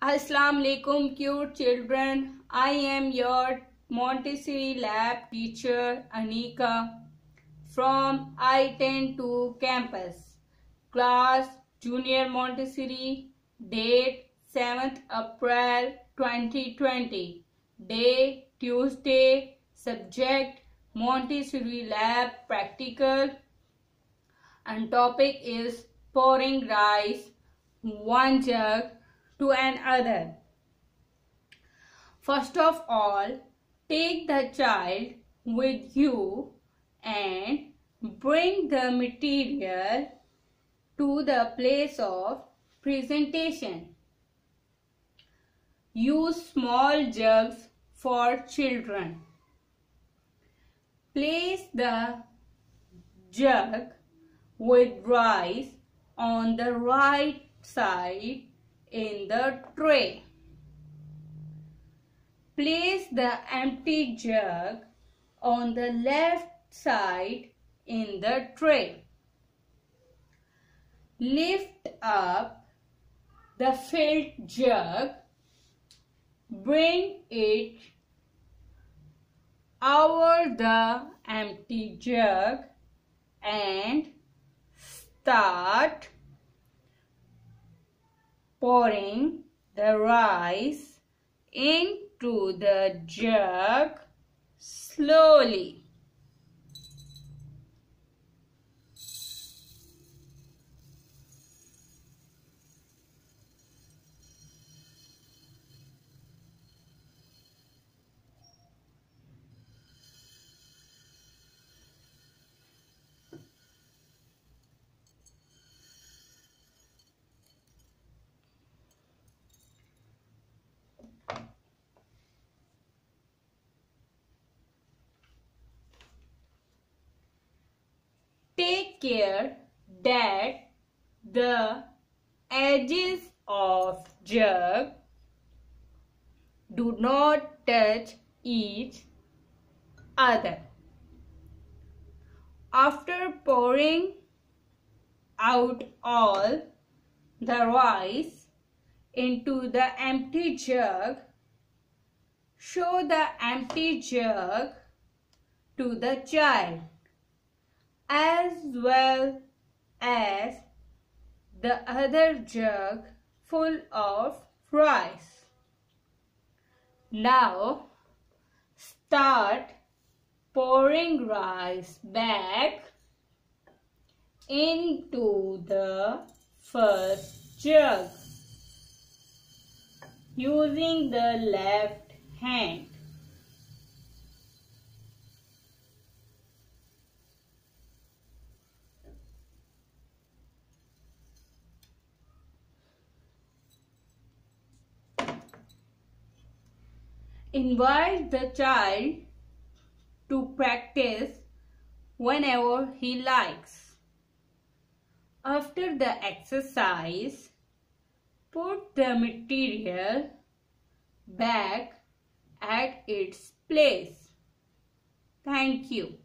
Assalamu alaikum cute children. I am your Montessori lab teacher Anika from I-10 campus. Class Junior Montessori date 7th April 2020. Day Tuesday. Subject Montessori lab practical and topic is pouring rice one jug to another. First of all, take the child with you and bring the material to the place of presentation. Use small jugs for children. Place the jug with rice on the right side in the tray. Place the empty jug on the left side in the tray. Lift up the filled jug. Bring it over the empty jug and start pouring the rice into the jug slowly. Take care that the edges of jug do not touch each other. After pouring out all the rice into the empty jug, show the empty jug to the child as well as the other jug full of rice. Now start pouring rice back into the first jug using the left hand. Invite the child to practice whenever he likes. After the exercise, put the material back at its place. Thank you.